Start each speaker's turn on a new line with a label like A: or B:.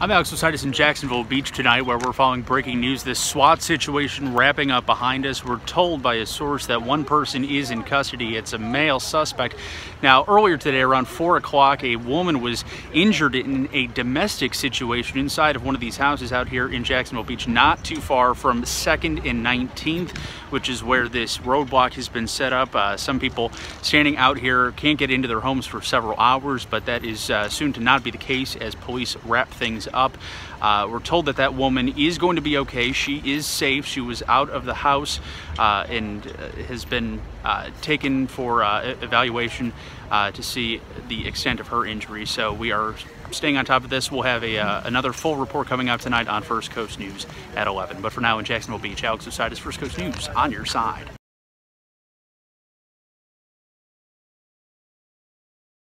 A: I'm Alex Osiadacz in Jacksonville Beach tonight where we're following breaking news. This SWAT situation wrapping up behind us. We're told by a source that one person is in custody. It's a male suspect. Now, earlier today around 4 o'clock, a woman was injured in a domestic situation inside of one of these houses out here in Jacksonville Beach, not too far from 2nd and 19th, which is where this roadblock has been set up. Uh, some people standing out here can't get into their homes for several hours, but that is uh, soon to not be the case as police wrap things things up. Uh, we're told that that woman is going to be okay. She is safe. She was out of the house uh, and uh, has been uh, taken for uh, evaluation to see the extent of her injury. So we are staying on top of this. We'll have a, another full report coming up tonight on First Coast News at 11. But for now in Jacksonville Beach, Alex Osiadacz, First Coast News on your side.